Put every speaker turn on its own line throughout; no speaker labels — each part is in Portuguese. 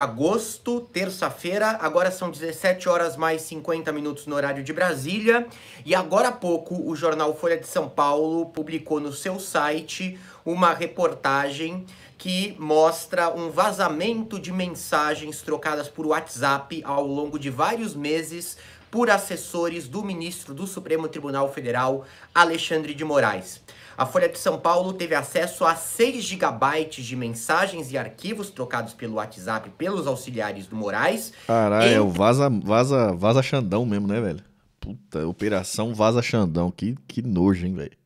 agosto, terça-feira. Agora são 17 horas mais 50 minutos no horário de Brasília. E agora há pouco, o jornal Folha de São Paulo publicou no seu site uma reportagem que mostra um vazamento de mensagens trocadas por WhatsApp ao longo de vários meses por assessores do ministro do Supremo Tribunal Federal, Alexandre de Moraes. A Folha de São Paulo teve acesso a 6 gigabytes de mensagens e arquivos trocados pelo WhatsApp pelos auxiliares do Moraes.
Caralho, é o vaza, vaza, vaza Xandão mesmo, né, velho? Puta, operação Vaza Xandão. Que, que nojo, hein, velho?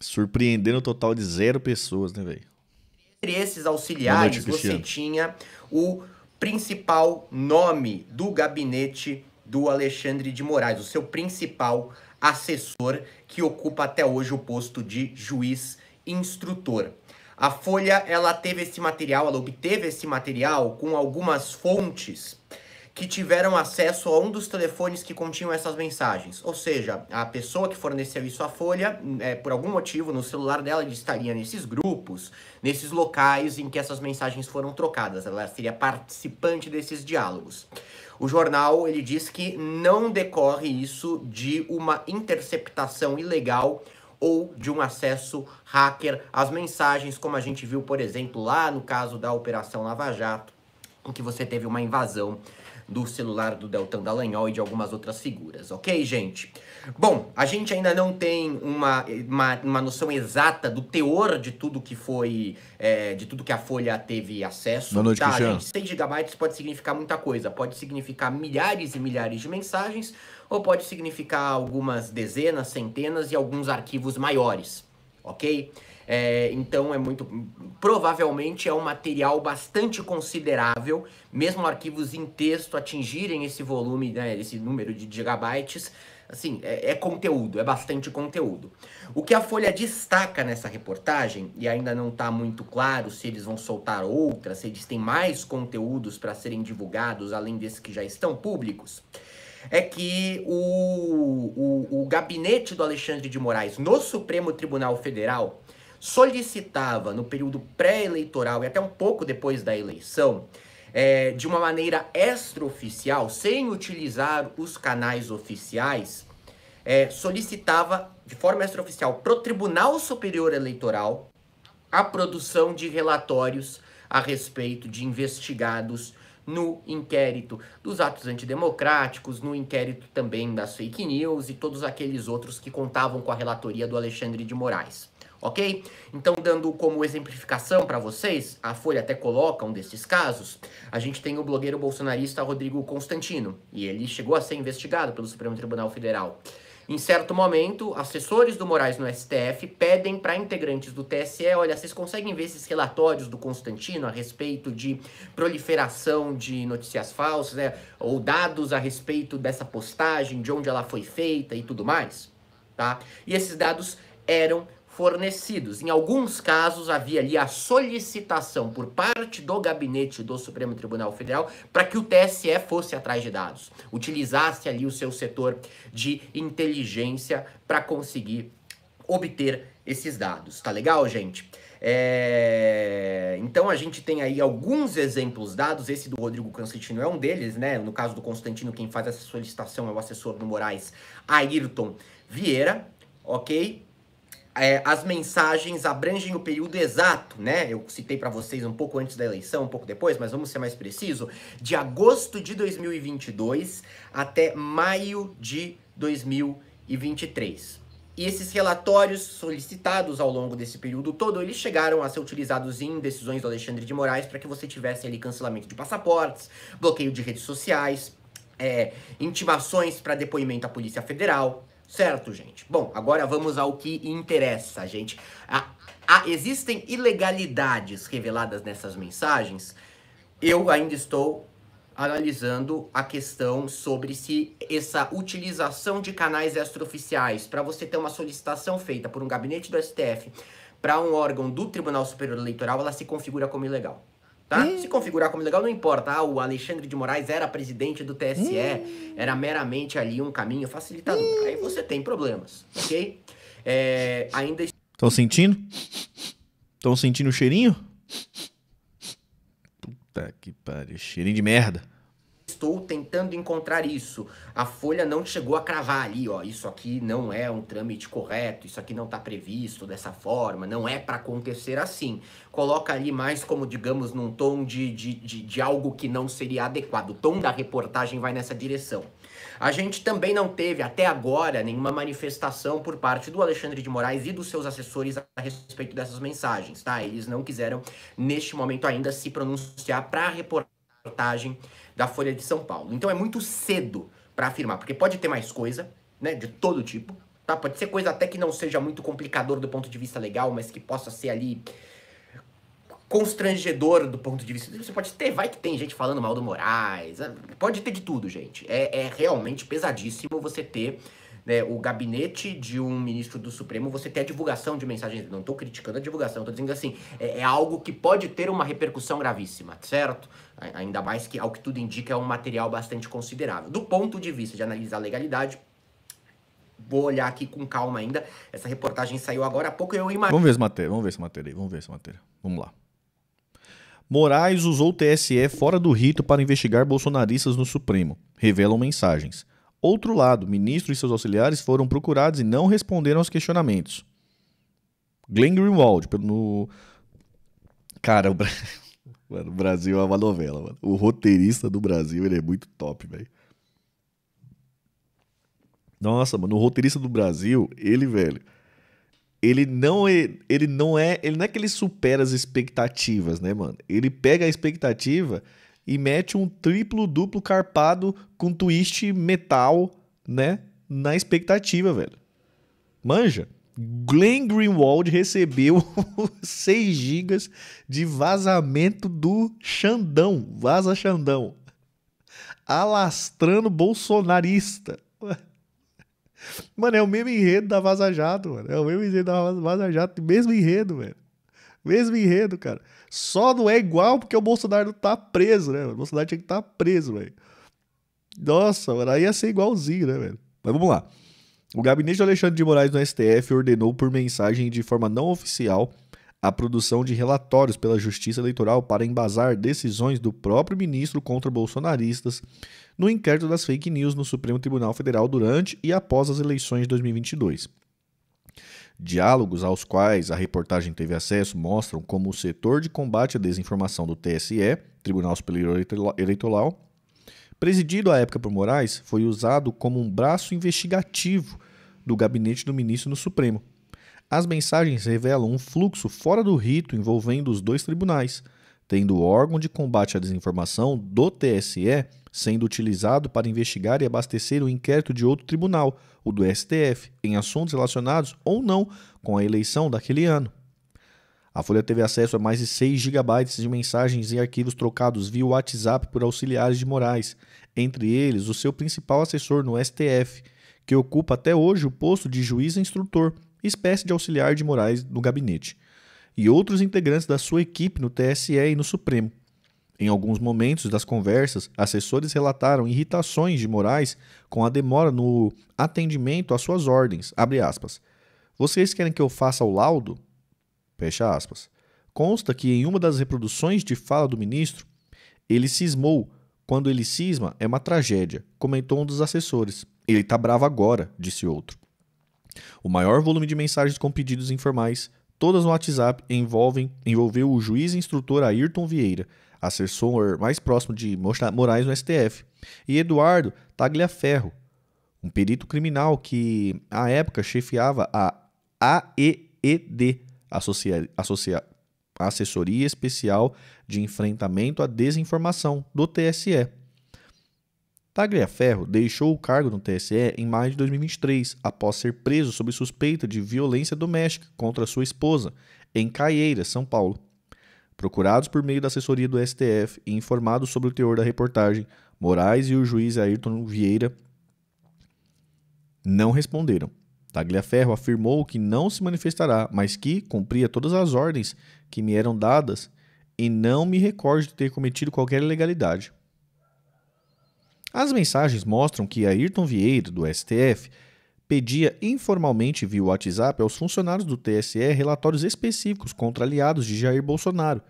Surpreendendo o total de zero pessoas, né, velho?
Entre esses auxiliares, noite, você tinha o principal nome do gabinete do Alexandre de Moraes, o seu principal assessor, que ocupa até hoje o posto de juiz instrutor. A Folha, ela teve esse material, ela obteve esse material com algumas fontes que tiveram acesso a um dos telefones que continham essas mensagens. Ou seja, a pessoa que forneceu isso à Folha, é, por algum motivo, no celular dela, estaria nesses grupos, nesses locais em que essas mensagens foram trocadas. Ela seria participante desses diálogos. O jornal ele diz que não decorre isso de uma interceptação ilegal ou de um acesso hacker às mensagens, como a gente viu, por exemplo, lá no caso da Operação Lava Jato, em que você teve uma invasão do celular do Deltan Dallagnol e de algumas outras figuras, ok, gente? Bom, a gente ainda não tem uma, uma, uma noção exata do teor de tudo que foi, é, de tudo que a Folha teve acesso.
Boa noite,
tá,
Cristiano.
gente? 6 GB pode significar muita coisa. Pode significar milhares e milhares de mensagens, ou pode significar algumas dezenas, centenas e alguns arquivos maiores, ok? É, então é muito. Provavelmente é um material bastante considerável, mesmo arquivos em texto atingirem esse volume, né, esse número de gigabytes. Assim, é, é conteúdo, é bastante conteúdo. O que a Folha destaca nessa reportagem, e ainda não está muito claro se eles vão soltar outras, se eles têm mais conteúdos para serem divulgados, além desses que já estão públicos, é que o, o, o gabinete do Alexandre de Moraes no Supremo Tribunal Federal solicitava no período pré-eleitoral e até um pouco depois da eleição, é, de uma maneira extraoficial, sem utilizar os canais oficiais, é, solicitava de forma extraoficial para o Tribunal Superior Eleitoral a produção de relatórios a respeito de investigados no inquérito dos atos antidemocráticos, no inquérito também das fake news e todos aqueles outros que contavam com a relatoria do Alexandre de Moraes ok? Então, dando como exemplificação para vocês, a Folha até coloca um desses casos, a gente tem o blogueiro bolsonarista Rodrigo Constantino, e ele chegou a ser investigado pelo Supremo Tribunal Federal. Em certo momento, assessores do Moraes no STF pedem para integrantes do TSE, olha, vocês conseguem ver esses relatórios do Constantino a respeito de proliferação de notícias falsas, né? ou dados a respeito dessa postagem, de onde ela foi feita e tudo mais, tá? E esses dados eram fornecidos. Em alguns casos, havia ali a solicitação por parte do gabinete do Supremo Tribunal Federal para que o TSE fosse atrás de dados, utilizasse ali o seu setor de inteligência para conseguir obter esses dados. Tá legal, gente? É... Então a gente tem aí alguns exemplos dados, esse do Rodrigo Constantino é um deles, né? No caso do Constantino, quem faz essa solicitação é o assessor do Moraes, Ayrton Vieira, ok? É, as mensagens abrangem o período exato, né? Eu citei para vocês um pouco antes da eleição, um pouco depois, mas vamos ser mais preciso, de agosto de 2022 até maio de 2023. E esses relatórios solicitados ao longo desse período todo, eles chegaram a ser utilizados em decisões do Alexandre de Moraes para que você tivesse ali cancelamento de passaportes, bloqueio de redes sociais, é, intimações para depoimento à Polícia Federal, Certo, gente? Bom, agora vamos ao que interessa, gente. existem ilegalidades reveladas nessas mensagens. Eu ainda estou analisando a questão sobre se essa utilização de canais extraoficiais para você ter uma solicitação feita por um gabinete do STF para um órgão do Tribunal Superior Eleitoral, ela se configura como ilegal tá? Hum. Se configurar como legal, não importa. Ah, o Alexandre de Moraes era presidente do TSE, hum. era meramente ali um caminho facilitador. Hum. Aí você tem problemas, ok? É, ainda.
Estão sentindo? Estão sentindo o cheirinho? Puta que pariu. Cheirinho de merda.
Estou tentando encontrar isso. A Folha não chegou a cravar ali, ó. Isso aqui não é um trâmite correto, isso aqui não está previsto dessa forma, não é para acontecer assim. Coloca ali mais como, digamos, num tom de, de, de, de algo que não seria adequado. O tom da reportagem vai nessa direção. A gente também não teve até agora nenhuma manifestação por parte do Alexandre de Moraes e dos seus assessores a respeito dessas mensagens, tá? Eles não quiseram, neste momento ainda, se pronunciar para a reportagem da Folha de São Paulo. Então é muito cedo para afirmar, porque pode ter mais coisa, né, de todo tipo, tá? Pode ser coisa até que não seja muito complicador do ponto de vista legal, mas que possa ser ali constrangedor do ponto de vista. Você pode ter, vai que tem gente falando mal do Moraes, é, pode ter de tudo, gente. É, é realmente pesadíssimo você ter né, o gabinete de um ministro do Supremo, você ter a divulgação de mensagens. Não estou criticando a divulgação, estou dizendo assim, é, é, algo que pode ter uma repercussão gravíssima, certo? Ainda mais que, ao que tudo indica, é um material bastante considerável. Do ponto de vista de analisar a legalidade, vou olhar aqui com calma ainda. Essa reportagem saiu agora há pouco, eu imagino.
Vamos ver essa matéria, vamos ver essa matéria aí, vamos ver essa matéria. Vamos lá. Moraes usou o TSE fora do rito para investigar bolsonaristas no Supremo, revelam mensagens. Outro lado, ministro e seus auxiliares foram procurados e não responderam aos questionamentos. Glenn Greenwald, no. Cara, o, mano, o Brasil é uma novela, mano. O roteirista do Brasil, ele é muito top, velho. Nossa, mano, o roteirista do Brasil, ele, velho, ele não é, ele não é, ele não é que ele supera as expectativas, né, mano? Ele pega a expectativa e mete um triplo duplo carpado com twist metal, né, na expectativa, velho. Manja. Glenn Greenwald recebeu 6 gigas de vazamento do Xandão, vaza Xandão. Alastrando bolsonarista. Mano, é o mesmo enredo da Vaza Jato, mano. É o mesmo enredo da Vaza Jato, mesmo enredo, velho. Mesmo enredo, cara. Só não é igual porque o Bolsonaro tá preso, né? O Bolsonaro tinha que estar tá preso, velho. Nossa, mano, aí ia ser igualzinho, né, velho? Mas vamos lá. O gabinete de Alexandre de Moraes no STF ordenou por mensagem de forma não oficial a produção de relatórios pela Justiça Eleitoral para embasar decisões do próprio ministro contra bolsonaristas no inquérito das fake news no Supremo Tribunal Federal durante e após as eleições de 2022. Diálogos aos quais a reportagem teve acesso mostram como o setor de combate à desinformação do TSE, Tribunal Superior Eleitoral, presidido à época por Moraes, foi usado como um braço investigativo do gabinete do ministro no Supremo. As mensagens revelam um fluxo fora do rito envolvendo os dois tribunais, tendo o órgão de combate à desinformação do TSE sendo utilizado para investigar e abastecer o inquérito de outro tribunal, o do STF, em assuntos relacionados ou não com a eleição daquele ano. A Folha teve acesso a mais de 6 GB de mensagens e arquivos trocados via WhatsApp por auxiliares de Moraes, entre eles o seu principal assessor no STF, que ocupa até hoje o posto de juiz instrutor, espécie de auxiliar de Moraes no gabinete, e outros integrantes da sua equipe no TSE e no Supremo. Em alguns momentos das conversas, assessores relataram irritações de Moraes com a demora no atendimento às suas ordens. Vocês querem que eu faça o laudo? Fecha aspas. Consta que em uma das reproduções de fala do ministro, ele cismou. Quando ele cisma, é uma tragédia, comentou um dos assessores. Ele tá bravo agora, disse outro. O maior volume de mensagens com pedidos informais, todas no WhatsApp, envolvem, envolveu o juiz instrutor Ayrton Vieira, assessor mais próximo de Moraes no STF, e Eduardo Tagliaferro, um perito criminal que, à época, chefiava a AEED, Associa Associa Assessoria Especial de Enfrentamento à Desinformação, do TSE. Tagliaferro deixou o cargo no TSE em maio de 2023, após ser preso sob suspeita de violência doméstica contra sua esposa, em Caieiras, São Paulo. Procurados por meio da assessoria do STF e informados sobre o teor da reportagem, Moraes e o juiz Ayrton Vieira não responderam. Tagliaferro afirmou que não se manifestará, mas que cumpria todas as ordens que me eram dadas e não me recordo de ter cometido qualquer ilegalidade. As mensagens mostram que Ayrton Vieira, do STF, pedia informalmente via WhatsApp aos funcionários do TSE relatórios específicos contra aliados de Jair Bolsonaro.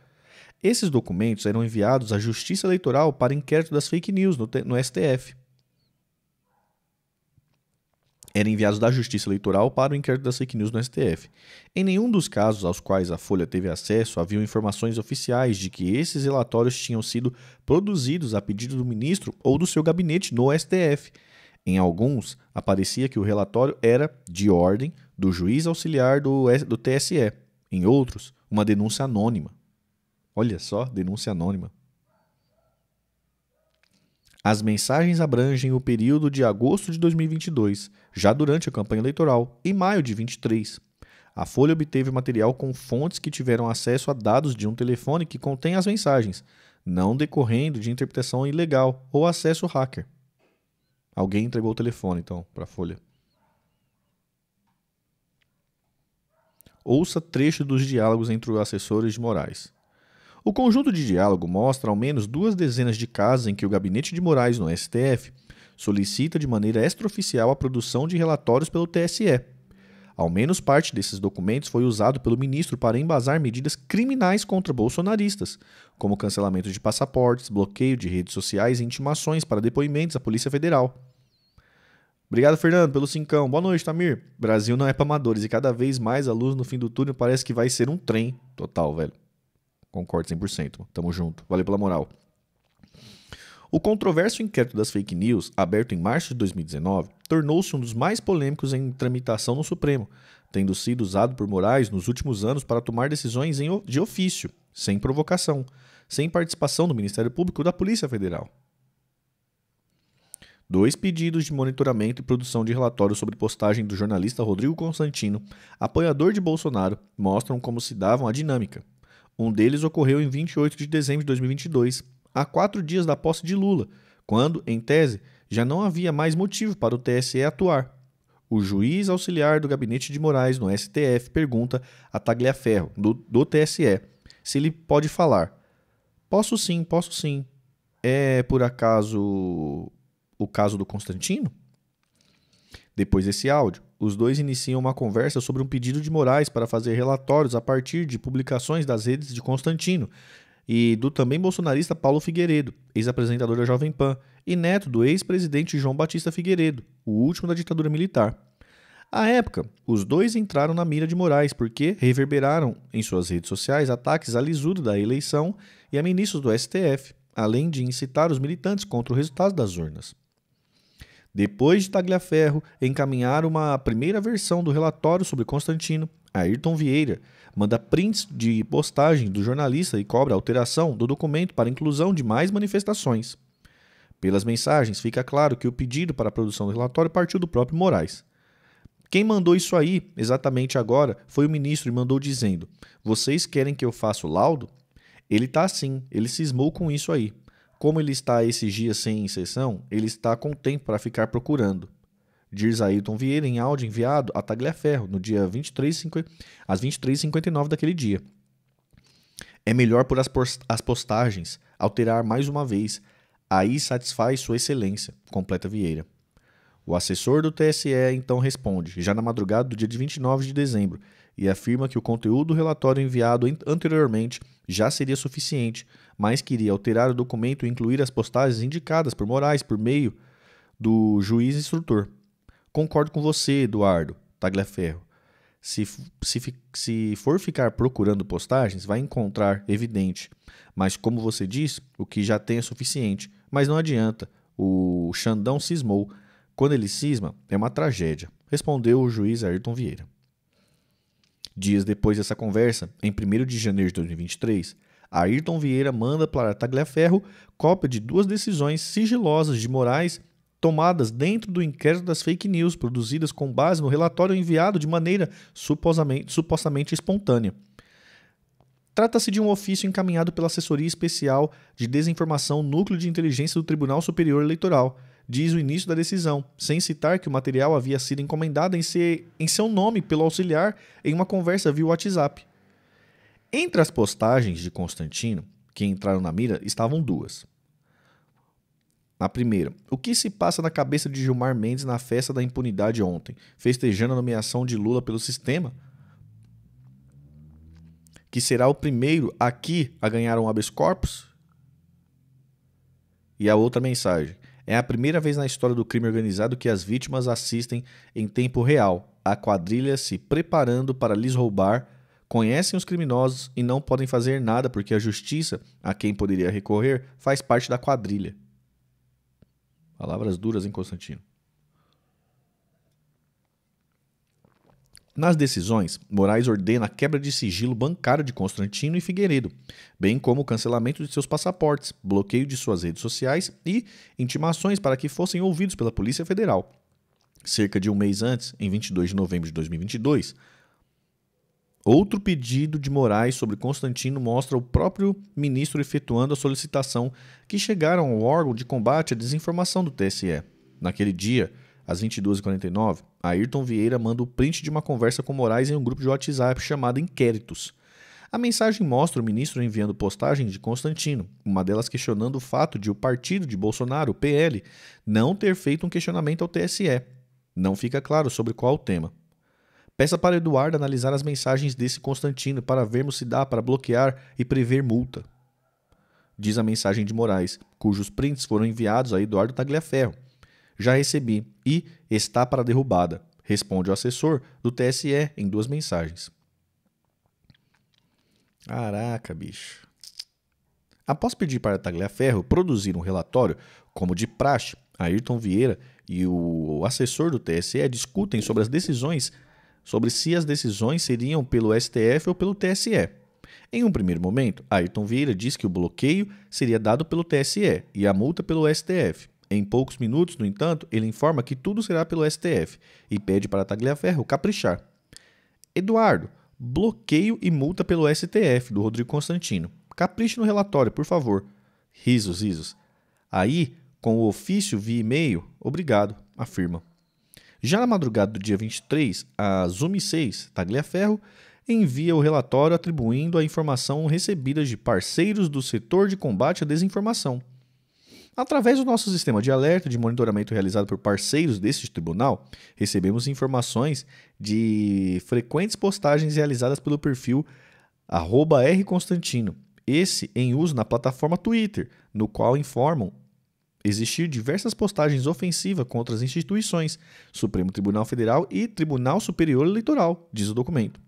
Esses documentos eram enviados à Justiça Eleitoral para inquérito das fake news no, no STF. Eram enviados da Justiça Eleitoral para o inquérito das fake news no STF. Em nenhum dos casos aos quais a Folha teve acesso haviam informações oficiais de que esses relatórios tinham sido produzidos a pedido do ministro ou do seu gabinete no STF. Em alguns, aparecia que o relatório era de ordem do juiz auxiliar do, do TSE. Em outros, uma denúncia anônima. Olha só, denúncia anônima. As mensagens abrangem o período de agosto de 2022, já durante a campanha eleitoral, e maio de 23. A Folha obteve material com fontes que tiveram acesso a dados de um telefone que contém as mensagens, não decorrendo de interpretação ilegal ou acesso hacker. Alguém entregou o telefone, então, para a Folha. Ouça trecho dos diálogos entre os assessores de Moraes. O conjunto de diálogo mostra ao menos duas dezenas de casos em que o gabinete de Moraes no STF solicita de maneira extraoficial a produção de relatórios pelo TSE. Ao menos parte desses documentos foi usado pelo ministro para embasar medidas criminais contra bolsonaristas, como cancelamento de passaportes, bloqueio de redes sociais e intimações para depoimentos à Polícia Federal. Obrigado, Fernando, pelo cincão. Boa noite, Tamir. Brasil não é para amadores e cada vez mais a luz no fim do túnel parece que vai ser um trem total, velho. Concordo 100%. Tamo junto. Valeu pela moral. O controverso inquérito das fake news, aberto em março de 2019, tornou-se um dos mais polêmicos em tramitação no Supremo, tendo sido usado por Moraes nos últimos anos para tomar decisões de ofício, sem provocação, sem participação do Ministério Público ou da Polícia Federal. Dois pedidos de monitoramento e produção de relatório sobre postagem do jornalista Rodrigo Constantino, apoiador de Bolsonaro, mostram como se davam a dinâmica. Um deles ocorreu em 28 de dezembro de 2022, a quatro dias da posse de Lula, quando, em tese, já não havia mais motivo para o TSE atuar. O juiz auxiliar do gabinete de Moraes no STF pergunta a Tagliaferro, do, do TSE, se ele pode falar. Posso sim, posso sim. É por acaso o caso do Constantino? Depois desse áudio, os dois iniciam uma conversa sobre um pedido de Moraes para fazer relatórios a partir de publicações das redes de Constantino e do também bolsonarista Paulo Figueiredo, ex-apresentador da Jovem Pan, e neto do ex-presidente João Batista Figueiredo, o último da ditadura militar. À época, os dois entraram na mira de Moraes porque reverberaram em suas redes sociais ataques à lisura da eleição e a ministros do STF, além de incitar os militantes contra o resultado das urnas. Depois de Tagliaferro encaminhar uma primeira versão do relatório sobre Constantino, Ayrton Vieira manda prints de postagem do jornalista e cobra alteração do documento para inclusão de mais manifestações. Pelas mensagens, fica claro que o pedido para a produção do relatório partiu do próprio Moraes. Quem mandou isso aí, exatamente agora, foi o ministro e mandou dizendo: Vocês querem que eu faça o laudo? Ele tá assim, ele cismou com isso aí. Como ele está esses dias sem sessão, ele está com tempo para ficar procurando. Diz Ailton Vieira em áudio enviado a Tagliaferro no dia 23, às 23h59 daquele dia. É melhor por as, postagens, alterar mais uma vez. Aí satisfaz Sua Excelência, completa Vieira. O assessor do TSE então responde, já na madrugada do dia 29 de dezembro, e afirma que o conteúdo do relatório enviado anteriormente já seria suficiente, mas queria alterar o documento e incluir as postagens indicadas por Moraes por meio do juiz instrutor. Concordo com você, Eduardo Tagliaferro. Se, se, se for ficar procurando postagens, vai encontrar, evidente. Mas, como você diz, o que já tem é suficiente. Mas não adianta. O Xandão cismou. Quando ele cisma, é uma tragédia, respondeu o juiz Ayrton Vieira. Dias depois dessa conversa, em 1 de janeiro de 2023, Ayrton Vieira manda para Tagliaferro cópia de duas decisões sigilosas de Moraes tomadas dentro do inquérito das fake news produzidas com base no relatório enviado de maneira supostamente, supostamente espontânea. Trata-se de um ofício encaminhado pela Assessoria Especial de Desinformação Núcleo de Inteligência do Tribunal Superior Eleitoral, diz o início da decisão, sem citar que o material havia sido encomendado em, em seu nome pelo auxiliar em uma conversa via WhatsApp. Entre as postagens de Constantino que entraram na mira estavam duas. Na primeira, o que se passa na cabeça de Gilmar Mendes na festa da impunidade ontem, festejando a nomeação de Lula pelo sistema? que será o primeiro aqui a ganhar um habeas corpus? E a outra mensagem: é a primeira vez na história do crime organizado que as vítimas assistem em tempo real a quadrilha se preparando para lhes roubar, conhecem os criminosos e não podem fazer nada porque a justiça, a quem poderia recorrer, faz parte da quadrilha. Palavras duras em Constantino. Nas decisões, Moraes ordena a quebra de sigilo bancário de Constantino e Figueiredo, bem como o cancelamento de seus passaportes, bloqueio de suas redes sociais e intimações para que fossem ouvidos pela Polícia Federal. Cerca de um mês antes, em 22 de novembro de 2022, outro pedido de Moraes sobre Constantino mostra o próprio ministro efetuando a solicitação que chegaram ao órgão de combate à desinformação do TSE. Naquele dia, às 22h49, Ayrton Vieira manda o print de uma conversa com Moraes em um grupo de WhatsApp chamado Inquéritos. A mensagem mostra o ministro enviando postagens de Constantino, uma delas questionando o fato de o partido de Bolsonaro, o PL, não ter feito um questionamento ao TSE. Não fica claro sobre qual o tema. Peça para Eduardo analisar as mensagens desse Constantino para vermos se dá para bloquear e prever multa. Diz a mensagem de Moraes, cujos prints foram enviados a Eduardo Tagliaferro. Já recebi e está para derrubada, responde o assessor do TSE em duas mensagens. Caraca, bicho. Após pedir para Tagliaferro produzir um relatório, como de praxe, Ayrton Vieira e o assessor do TSE discutem sobre as decisões, sobre se as decisões seriam pelo STF ou pelo TSE. Em um primeiro momento, Ayrton Vieira diz que o bloqueio seria dado pelo TSE e a multa pelo STF. Em poucos minutos, no entanto, ele informa que tudo será pelo STF e pede para Tagliaferro caprichar. Eduardo, bloqueio e multa pelo STF, do Rodrigo Constantino. Capriche no relatório, por favor. Risos, risos. Aí, com o ofício via e-mail, obrigado, afirma. Já na madrugada do dia 23, a Zumi 6, Tagliaferro, envia o relatório atribuindo a informação recebida de parceiros do setor de combate à desinformação. Através do nosso sistema de alerta de monitoramento realizado por parceiros deste tribunal, recebemos informações de frequentes postagens realizadas pelo perfil @rconstantino, esse em uso na plataforma Twitter, no qual informam existir diversas postagens ofensivas contra as instituições, Supremo Tribunal Federal e Tribunal Superior Eleitoral, diz o documento.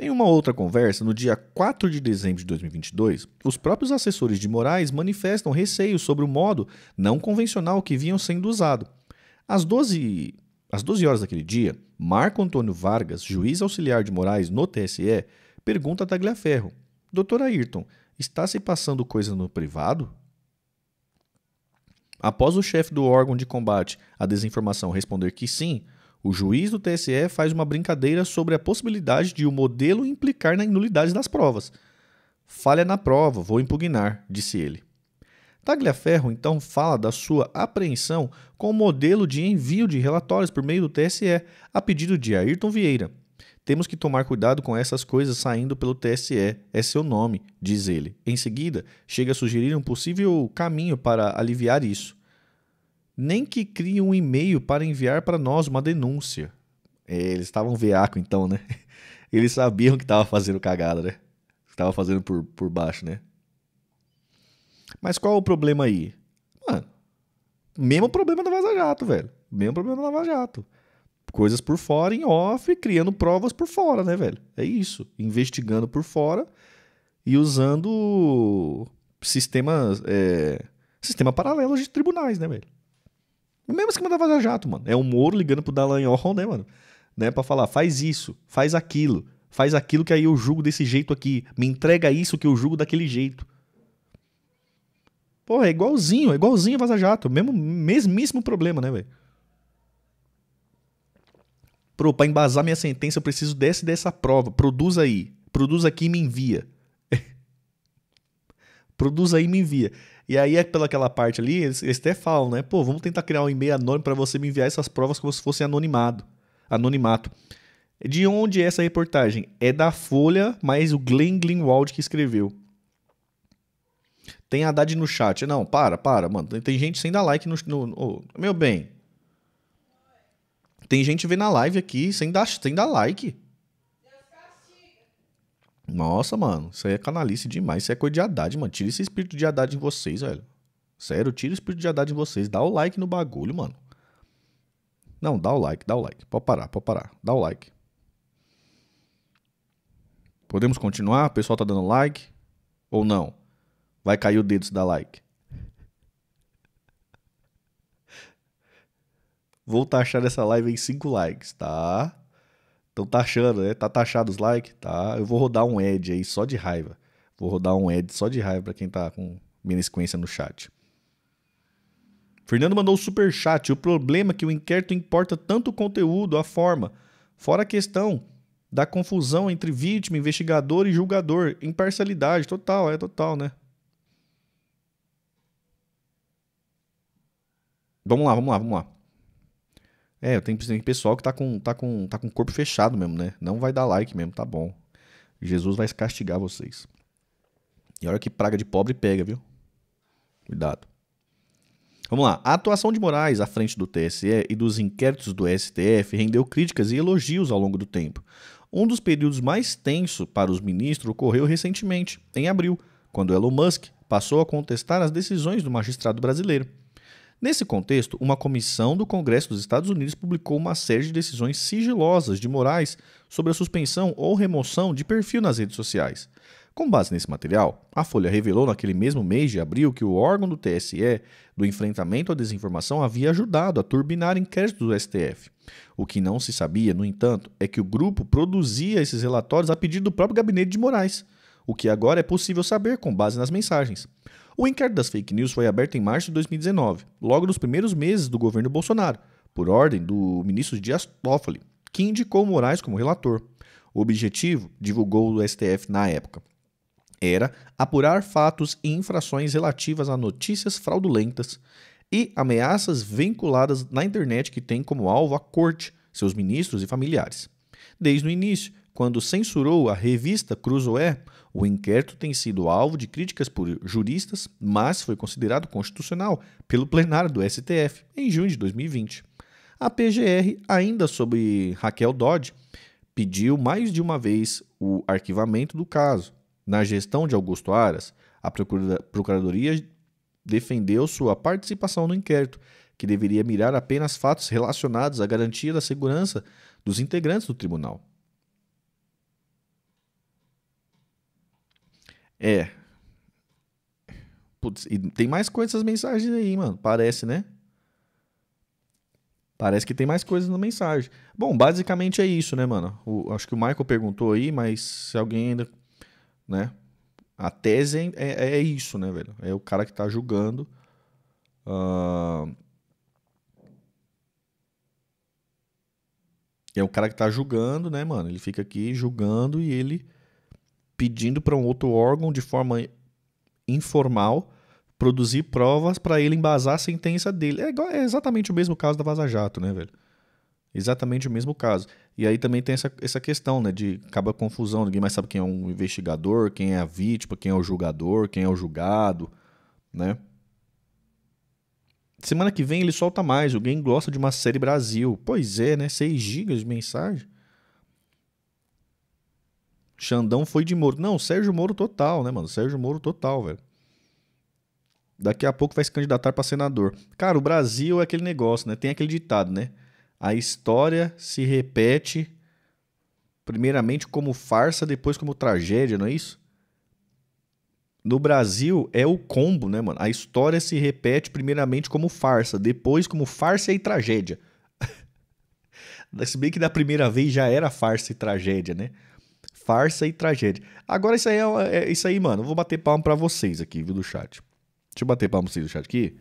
Em uma outra conversa, no dia 4 de dezembro de 2022, os próprios assessores de Moraes manifestam receios sobre o modo não convencional que vinham sendo usado. Às 12, às 12 horas daquele dia, Marco Antônio Vargas, juiz auxiliar de Moraes no TSE, pergunta a Tagliaferro: Doutor Ayrton, está se passando coisa no privado? Após o chefe do órgão de combate à desinformação responder que sim, o juiz do TSE faz uma brincadeira sobre a possibilidade de o modelo implicar na nulidade das provas. Falha na prova, vou impugnar, disse ele. Tagliaferro então fala da sua apreensão com o modelo de envio de relatórios por meio do TSE, a pedido de Ayrton Vieira. Temos que tomar cuidado com essas coisas saindo pelo TSE, é seu nome, diz ele. Em seguida, chega a sugerir um possível caminho para aliviar isso nem que crie um e-mail para enviar para nós uma denúncia. É, eles estavam veaco então, né? Eles sabiam que estava fazendo cagada, né? Estava fazendo por, por baixo, né? Mas qual é o problema aí? Mano, mesmo problema da Vaza Jato, velho. Mesmo problema da Vaza Jato. Coisas por fora, em off, criando provas por fora, né, velho? É isso. Investigando por fora e usando sistemas, é, sistema paralelo de tribunais, né, velho? O mesmo esquema da Vaza Jato, mano. É o Moro ligando pro Dallagnol, né, mano? Né, pra falar, faz isso, faz aquilo, faz aquilo que aí eu julgo desse jeito aqui. Me entrega isso que eu julgo daquele jeito. Pô, é igualzinho, é igualzinho a Vaza Jato. Mesmo, mesmíssimo problema, né, velho? Pro, pra embasar minha sentença, eu preciso dessa e dessa prova. Produz aí. Produz aqui e me envia. Produz aí e me envia. E aí, é pelaquela parte ali, eles, eles até falam, né? Pô, vamos tentar criar um e-mail anônimo para você me enviar essas provas como se fosse anonimado. Anonimato. De onde é essa reportagem? É da Folha, mas o Glenn Greenwald que escreveu. Tem Haddad no chat. Não, para, para, mano. Tem gente sem dar like no. no oh, meu bem. Tem gente vendo a live aqui sem dar, sem dar like. Nossa, mano, isso aí é canalice demais. Isso é coisa de Haddad, mano. Tira esse espírito de Haddad em vocês, velho. Sério, tira o espírito de Haddad em vocês. Dá o like no bagulho, mano. Não, dá o like, dá o like. Pode parar, pode parar. Dá o like. Podemos continuar? O pessoal tá dando like? Ou não? Vai cair o dedo se dá like. Vou taxar essa live em 5 likes, tá? Estão taxando, né? Tá taxado os likes? Tá. Eu vou rodar um ad aí só de raiva. Vou rodar um ad só de raiva pra quem tá com minha sequência no chat. Fernando mandou super chat. O problema é que o inquérito importa tanto o conteúdo, a forma, fora a questão da confusão entre vítima, investigador e julgador. Imparcialidade, total, é total, né? Vamos lá, vamos lá, vamos lá. É, tem, tem pessoal que tá com, tá, com, tá com o corpo fechado mesmo, né? Não vai dar like mesmo, tá bom. Jesus vai castigar vocês. E olha que praga de pobre pega, viu? Cuidado. Vamos lá. A atuação de Moraes à frente do TSE e dos inquéritos do STF rendeu críticas e elogios ao longo do tempo. Um dos períodos mais tensos para os ministros ocorreu recentemente, em abril, quando Elon Musk passou a contestar as decisões do magistrado brasileiro. Nesse contexto, uma comissão do Congresso dos Estados Unidos publicou uma série de decisões sigilosas de Moraes sobre a suspensão ou remoção de perfil nas redes sociais. Com base nesse material, a Folha revelou naquele mesmo mês de abril que o órgão do TSE do enfrentamento à desinformação havia ajudado a turbinar inquéritos do STF. O que não se sabia, no entanto, é que o grupo produzia esses relatórios a pedido do próprio gabinete de Moraes, o que agora é possível saber com base nas mensagens. O inquérito das fake news foi aberto em março de 2019, logo nos primeiros meses do governo Bolsonaro, por ordem do ministro Dias Toffoli, que indicou Moraes como relator. O objetivo, divulgou o STF na época, era apurar fatos e infrações relativas a notícias fraudulentas e ameaças vinculadas na internet que tem como alvo a corte, seus ministros e familiares. Desde o início, quando censurou a revista Cruzoé, o inquérito tem sido alvo de críticas por juristas, mas foi considerado constitucional pelo plenário do STF em junho de 2020. A PGR, ainda sob Raquel Dodge, pediu mais de uma vez o arquivamento do caso, na gestão de Augusto Aras, a Procuradoria defendeu sua participação no inquérito, que deveria mirar apenas fatos relacionados à garantia da segurança dos integrantes do tribunal. É. Putz, e tem mais coisas essas mensagens aí, mano. Parece, né? Parece que tem mais coisas na mensagem. Bom, basicamente é isso, né, mano? O, acho que o Michael perguntou aí, mas se alguém ainda né? A tese é, é, é isso, né, velho? É o cara que tá julgando. Uh... É o cara que tá julgando, né, mano? Ele fica aqui julgando e ele pedindo para um outro órgão de forma informal produzir provas para ele embasar a sentença dele. É, igual, é exatamente o mesmo caso da Vaza Jato, né, velho? Exatamente o mesmo caso. E aí também tem essa, essa questão, né? De acaba confusão, ninguém mais sabe quem é um investigador, quem é a vítima, quem é o julgador, quem é o julgado, né? Semana que vem ele solta mais. Alguém gosta de uma série Brasil. Pois é, né? 6 GB de mensagem. Xandão foi de Moro. Não, Sérgio Moro total, né, mano? Sérgio Moro total, velho. Daqui a pouco vai se candidatar para senador. Cara, o Brasil é aquele negócio, né? Tem aquele ditado, né? a história se repete primeiramente como farsa, depois como tragédia, não é isso? No Brasil é o combo, né, mano? A história se repete primeiramente como farsa, depois como farsa e tragédia. se bem que da primeira vez já era farsa e tragédia, né? Farsa e tragédia. Agora isso aí é, é isso aí, mano. Eu vou bater palma para vocês aqui, viu, do chat. Deixa eu bater palma pra vocês do chat aqui.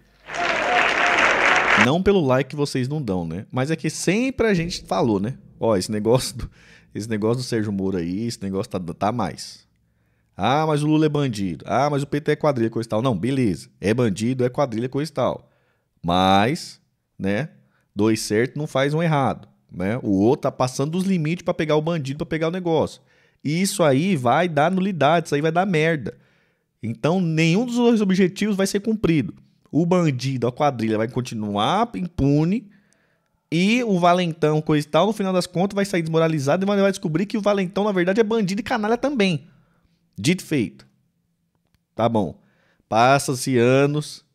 Não pelo like que vocês não dão, né? Mas é que sempre a gente falou, né? Ó, esse negócio do, esse negócio do Sérgio Moro aí, esse negócio tá, tá mais. Ah, mas o Lula é bandido. Ah, mas o PT é quadrilha, coisa e tal. Não, beleza. É bandido, é quadrilha, coisa e tal. Mas, né? Dois certos não faz um errado. Né? O outro tá passando dos limites para pegar o bandido, para pegar o negócio. E isso aí vai dar nulidade, isso aí vai dar merda. Então, nenhum dos dois objetivos vai ser cumprido o bandido, a quadrilha vai continuar impune e o valentão, coisa e tal, no final das contas vai sair desmoralizado e vai descobrir que o valentão, na verdade, é bandido e canalha também. Dito feito. Tá bom. Passa-se anos,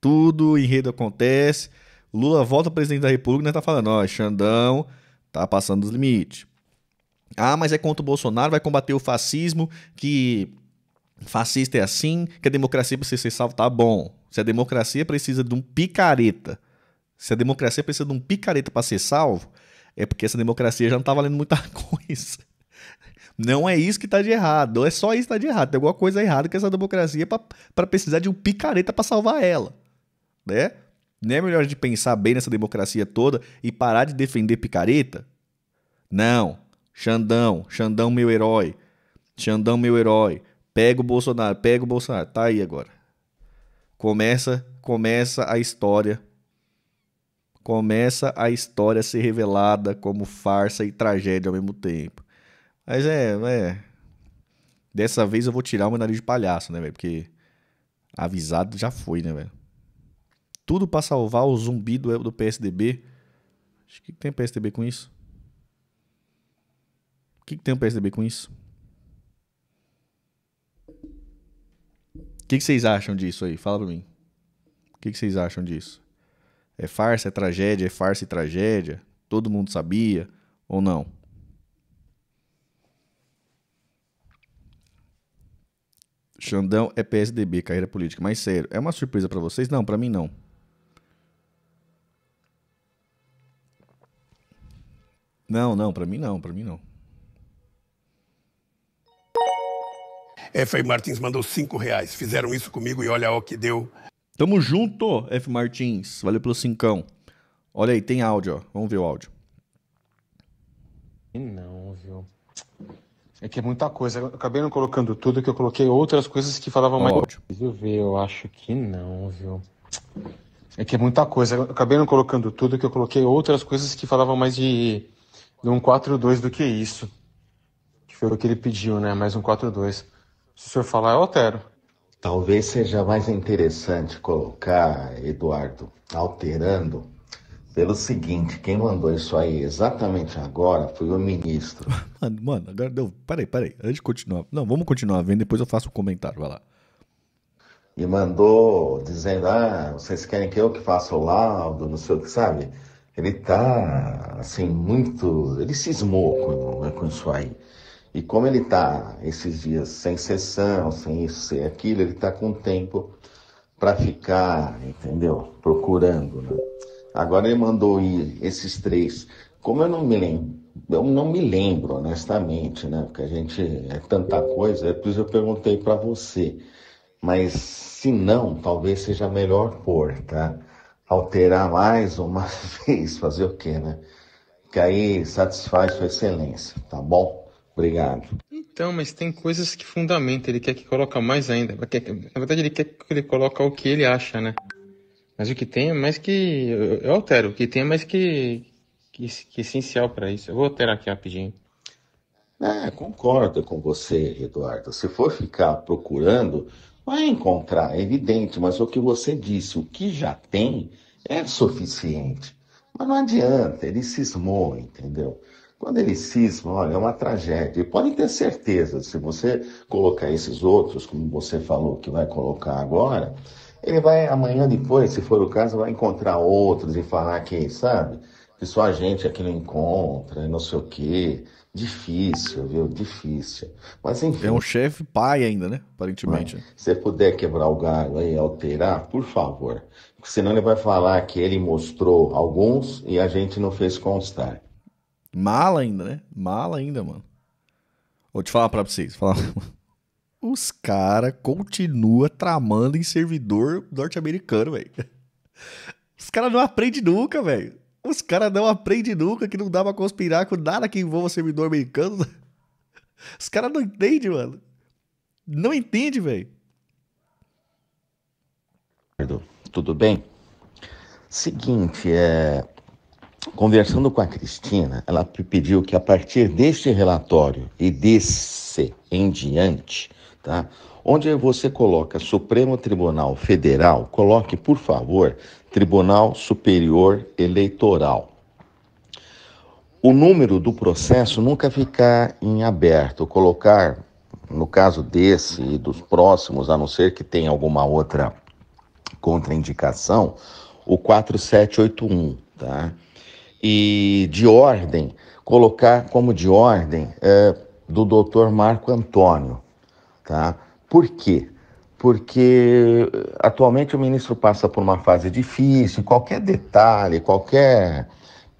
tudo, enredo acontece. Lula volta presidente da República e né, tá falando, ó, Xandão tá passando dos limites. Ah, mas é contra o Bolsonaro, vai combater o fascismo, que fascista é assim, que a democracia precisa ser salva, tá bom. Se a democracia precisa de um picareta, se a democracia precisa de um picareta para ser salvo, é porque essa democracia já não tá valendo muita coisa. Não é isso que tá de errado, é só isso que tá de errado, tem alguma coisa errada com essa democracia para precisar de um picareta para salvar ela, né? Não é melhor de pensar bem nessa democracia toda e parar de defender picareta? Não. Xandão, Xandão meu herói. Xandão meu herói. Pega o Bolsonaro, pega o Bolsonaro. Tá aí agora. Começa, começa a história. Começa a história a ser revelada como farsa e tragédia ao mesmo tempo. Mas é, é. Dessa vez eu vou tirar o meu nariz de palhaço, né, velho? Porque avisado já foi, né, velho? Tudo para salvar o zumbi do, do PSDB. Acho que tem PSDB com isso. O que, que tem o PSDB com isso? O que, que vocês acham disso aí? Fala pra mim. O que, que vocês acham disso? É farsa, é tragédia, é farsa e tragédia? Todo mundo sabia ou não? Xandão é PSDB, carreira política. Mas sério, é uma surpresa para vocês? Não, para mim não. Não, não, para mim não, para mim não.
F. Martins mandou cinco reais. Fizeram isso comigo e olha o que deu.
Tamo junto, F. Martins. Valeu pelo cincão. Olha aí, tem áudio, ó. Vamos ver o áudio.
Não, viu? É que é muita coisa. Eu acabei não colocando tudo, que eu coloquei outras coisas que falavam mais.
Áudio.
Eu ver, eu acho que não, viu? É que é muita coisa. Eu acabei não colocando tudo, que eu coloquei outras coisas que falavam mais de de um 4-2 do que isso. Que foi o que ele pediu, né? Mais um 4-2. Se o senhor falar, eu altero.
Talvez seja mais interessante colocar, Eduardo, alterando, pelo seguinte: quem mandou isso aí exatamente agora foi o ministro.
Mano, mano agora deu. Peraí, peraí. Antes de continuar. Não, vamos continuar vendo, depois eu faço um comentário. Vai lá.
E mandou dizendo: ah, vocês querem que eu que faça o laudo, não sei o que, sabe? Ele tá, assim, muito. Ele cismou com, né, com isso aí. E como ele tá esses dias sem sessão, sem isso, sem aquilo, ele tá com tempo para ficar, entendeu? Procurando, né? Agora ele mandou ir esses três. Como eu não me lembro, eu não me lembro, honestamente, né? Porque a gente é tanta coisa, é por isso eu perguntei para você. Mas se não, talvez seja melhor pôr, tá? alterar mais uma vez, fazer o quê, né? Que aí satisfaz sua excelência, tá bom? Obrigado.
Então, mas tem coisas que fundamentam, ele quer que coloque mais ainda. Na verdade, ele quer que ele coloque o que ele acha, né? Mas o que tem é mais que. Eu altero, o que tem é mais que, que, que essencial para isso. Eu vou alterar aqui rapidinho.
É, concordo com você, Eduardo. Se for ficar procurando, Vai encontrar, é evidente, mas o que você disse, o que já tem é suficiente. Mas não adianta, ele cismou, entendeu? Quando ele cisma, olha, é uma tragédia. E pode ter certeza, se você colocar esses outros, como você falou que vai colocar agora, ele vai amanhã depois, se for o caso, vai encontrar outros e falar que, sabe, que só a gente aqui não encontra, não sei o quê. Difícil, viu? Difícil. Mas enfim.
É um chefe pai ainda, né? Aparentemente.
Se você puder quebrar o galho aí, alterar, por favor. Porque senão ele vai falar que ele mostrou alguns e a gente não fez constar.
Mala ainda, né? Mala ainda, mano. Vou te falar pra vocês. Falar... Os caras continuam tramando em servidor norte-americano, velho. Os caras não aprendem nunca, velho. Os caras não aprendem nunca que não dá pra conspirar com nada que envolva servidor americano. Os caras não entendem, mano. Não entende, velho.
Tudo bem? Seguinte, é... conversando com a Cristina, ela pediu que a partir deste relatório e desse em diante, tá? Onde você coloca Supremo Tribunal Federal, coloque, por favor, Tribunal Superior Eleitoral. O número do processo nunca ficar em aberto, colocar no caso desse e dos próximos, a não ser que tenha alguma outra contraindicação, o 4781, tá? E de ordem, colocar como de ordem é, do doutor Marco Antônio, tá? Por quê? Porque atualmente o ministro passa por uma fase difícil, qualquer detalhe, qualquer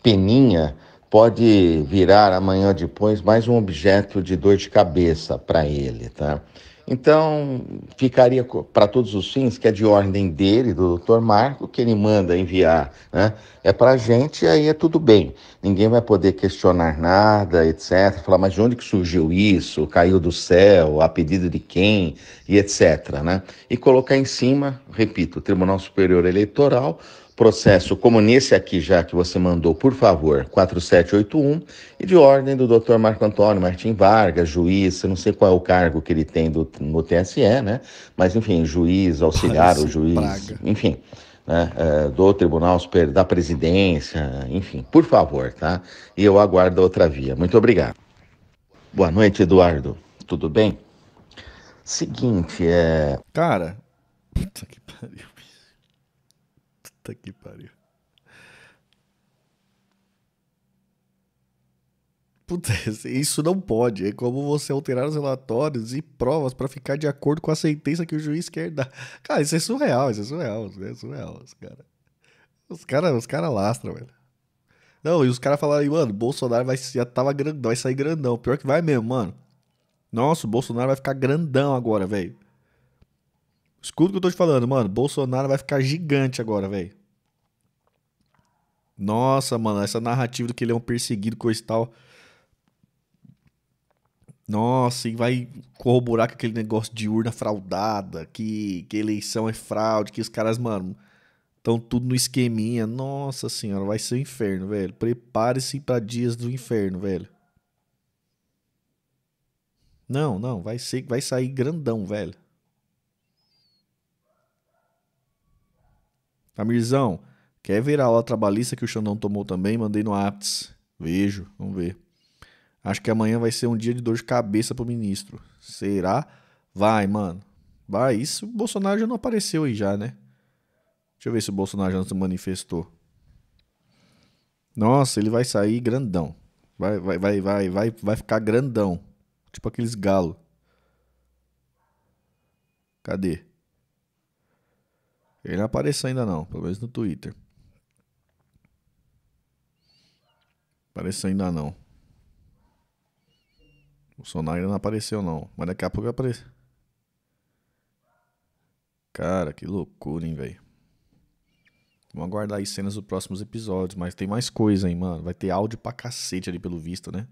peninha pode virar amanhã depois mais um objeto de dor de cabeça para ele, tá? Então, ficaria para todos os fins, que é de ordem dele, do doutor Marco, que ele manda enviar, né? É para a gente, aí é tudo bem. Ninguém vai poder questionar nada, etc. Falar, mas de onde que surgiu isso? Caiu do céu? A pedido de quem? E etc. Né? E colocar em cima, repito, o Tribunal Superior Eleitoral, processo como nesse aqui já que você mandou, por favor, 4781, e de ordem do Dr. Marco Antônio Martim Vargas, juiz, eu não sei qual é o cargo que ele tem do, no TSE, né? Mas, enfim, juiz, auxiliar, o juiz, praga. enfim, né? É, do Tribunal Superior, da Presidência, enfim, por favor, tá? E eu aguardo outra via. Muito obrigado. Boa noite, Eduardo. Tudo bem? Seguinte, é.
Cara, puta que pariu. Puta que pariu. Puta, isso não pode. É como você alterar os relatórios e provas para ficar de acordo com a sentença que o juiz quer dar. Cara, isso é surreal, isso é surreal, isso é surreal. Os caras os cara, os cara lastram, velho. Não, e os caras falaram mano, Bolsonaro vai, já tava grandão, vai sair grandão. Pior que vai mesmo, mano. Nossa, o Bolsonaro vai ficar grandão agora, velho. Escuta o que eu tô te falando, mano. Bolsonaro vai ficar gigante agora, velho. Nossa, mano, essa narrativa do que ele é um perseguido, coisa e tal. Nossa, e vai corroborar com aquele negócio de urna fraudada, que, que eleição é fraude, que os caras, mano, estão tudo no esqueminha. Nossa senhora, vai ser o um inferno, velho. Prepare-se para dias do inferno, velho. Não, não, vai ser, vai sair grandão, velho. Tamirzão, quer ver a aula trabalhista que o Xandão tomou também? Mandei no Apts. Vejo, vamos ver. Acho que amanhã vai ser um dia de dor de cabeça pro ministro. Será? Vai, mano. Vai. Isso o Bolsonaro já não apareceu aí já, né? Deixa eu ver se o Bolsonaro já não se manifestou. Nossa, ele vai sair grandão. Vai, vai, vai, vai, vai, vai ficar grandão. Tipo aqueles galo. Cadê? Ele não apareceu ainda não, pelo menos no Twitter. Apareceu ainda não. O Sonar ainda não apareceu não, mas daqui a pouco vai aparecer. Cara, que loucura, hein, velho. Vamos aguardar aí cenas dos próximos episódios, mas tem mais coisa, hein, mano. Vai ter áudio pra cacete ali pelo visto, né?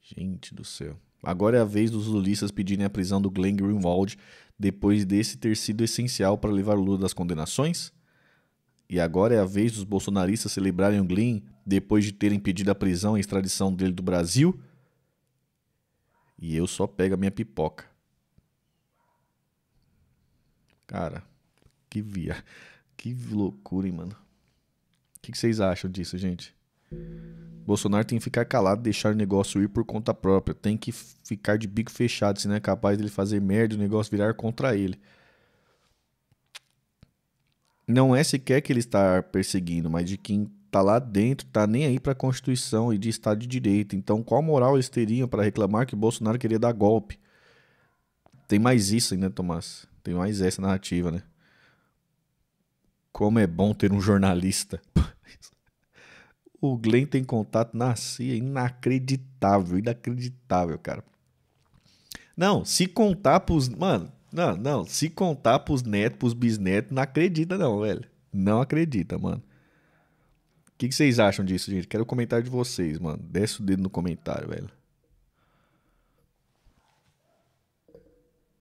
Gente do céu. Agora é a vez dos lulistas pedirem a prisão do Glenn Greenwald depois desse ter sido essencial para levar o Lula das condenações? E agora é a vez dos bolsonaristas celebrarem o Glenn depois de terem pedido a prisão e extradição dele do Brasil? E eu só pego a minha pipoca. Cara, que via. Que loucura, hein, mano. O que, vocês acham disso, gente? Bolsonaro tem que ficar calado, deixar o negócio ir por conta própria. Tem que ficar de bico fechado, se não é capaz dele fazer merda e o negócio virar contra ele. Não é sequer que ele está perseguindo, mas de quem tá lá dentro, tá nem aí para a Constituição e de Estado de Direito. Então, qual moral eles teriam para reclamar que Bolsonaro queria dar golpe? Tem mais isso ainda, Tomás. Tem mais essa narrativa, né? Como é bom ter um jornalista. O Glenn tem contato na CIA, inacreditável, inacreditável, cara. Não, se contar pros. Mano, não, não. Se contar pros netos, pros bisnetos, não acredita, não, velho. Não acredita, mano. O que, que vocês acham disso, gente? Quero o comentário de vocês, mano. Desce o dedo no comentário, velho.